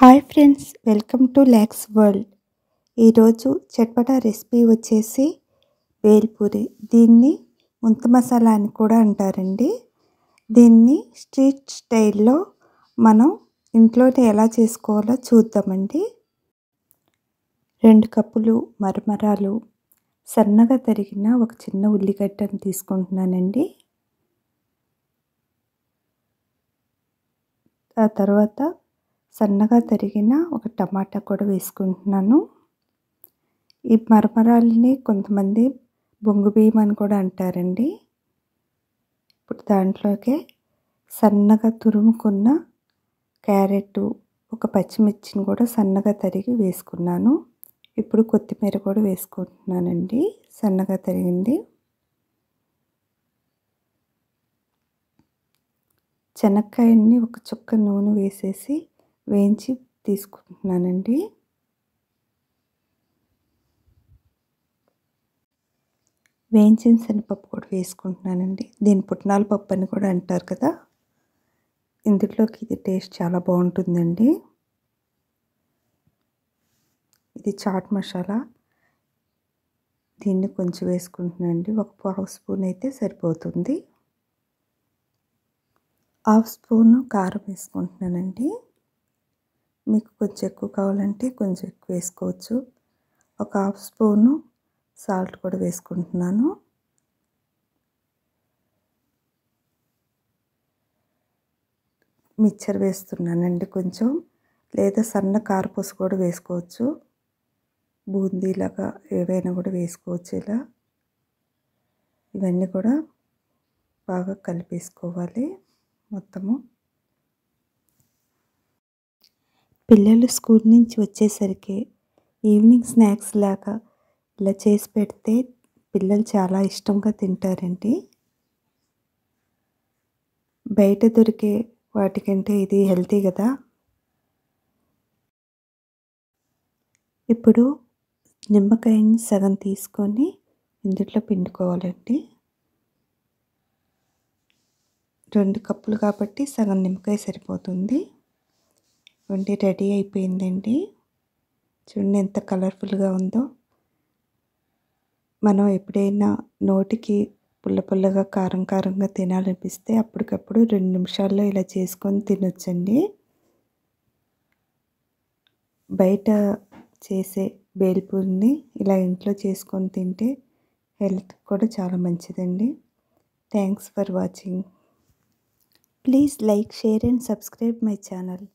Hi friends welcome to Lax's world. ఈరోజు chatpata recipe వచ్చేసి వేల్పూరి దీన్ని ముంత మసాలా అని కూడా అంటారండి. దీన్ని స్ట్రీట్ స్టైల్లో మనం ఇంట్లోనే ఎలా చేసుకోవాలో చూద్దామండి. రెండు కప్పులు మరమరాలు సన్నగా తరిగిన ఒక చిన్న ఉల్లిగడ్డను తీసుకుంటున్నానండి. ఆ తర్వాత సన్నగా తరిగిన ఒక టమాటా కూడా వేసుకుంటున్నాను. ఈ మరమరాలని కొంతమంది బొంగు బియ్యం అని కూడా అంటారండి. ఇప్పుడు దాంట్లోకే సన్నగా తురుముకున్న క్యారెట్ ఒక పచ్చిమిర్చిని కూడా సన్నగా తరిగి వేసుకున్నాను. ఇప్పుడు కొత్తిమీర కూడా వేసుకుంటున్నానండి. సన్నగా తరిగింది. చెనక్కాయని ఒక చుక్క నూనె వేసేసి వేయించి తీసుకుంటున్నానండి వేయించిన శనగపప్పు కూడా వేసుకుంటున్నానండి. దీని పుట్నాల పప్పు అని కూడా అంటారు కదా. ఇందులోకి ఇది టేస్ట్ చాలా బాగుంటుందండి. ఇది చాట్ మసాలా. దీన్ని కొంచెం వేసుకుంటున్నానండి. ఒక పావు స్పూన్ అయితే సరిపోతుంది. హాఫ్ స్పూన్ కారం వేసుకుంటున్నానండి. మీకు కొంచెం ఎక్కువ కావాలంటే కొంచెం ఎక్కువ వేసుకోవచ్చు. ఒక హాఫ్ స్పూను సాల్ట్ కూడా వేసుకుంటున్నాను. మిక్చర్ వేస్తున్నానండి కొంచెం. లేదా సన్న కారపూస కూడా వేసుకోవచ్చు. బూందీలాగా ఏవైనా కూడా వేసుకోవచ్చు ఇలా. ఇవన్నీ కూడా బాగా కలిపేసుకోవాలి మొత్తము. పిల్లలు స్కూల్ నుంచి వచ్చేసరికి ఈవినింగ్ స్నాక్స్ లాగా ఇలా చేసి పెడితే పిల్లలు చాలా ఇష్టంగా తింటారండి. బయట దొరికే వాటికంటే ఇది హెల్తీ కదా. ఇప్పుడు నిమ్మకాయని సగం తీసుకొని ఇందులో పిండుకోవాలండి. రెండు కప్పులు కాబట్టి సగం నిమ్మకాయ సరిపోతుంది. వండి రెడీ అయిపోయిందండి. చూడండి ఎంత కలర్ఫుల్గా ఉందో. మనం ఎప్పుడైనా నోటికి పుల్ల పుల్లగా కారం కారంగా తినాలనిపిస్తే అప్పటికప్పుడు రెండు నిమిషాల్లో ఇలా చేసుకొని తినొచ్చండి. బయట చేసే బేల్పూరిని ఇలా ఇంట్లో చేసుకొని తింటే హెల్త్ కూడా చాలా మంచిదండి. Thanks for watching. Please like share and subscribe my channel.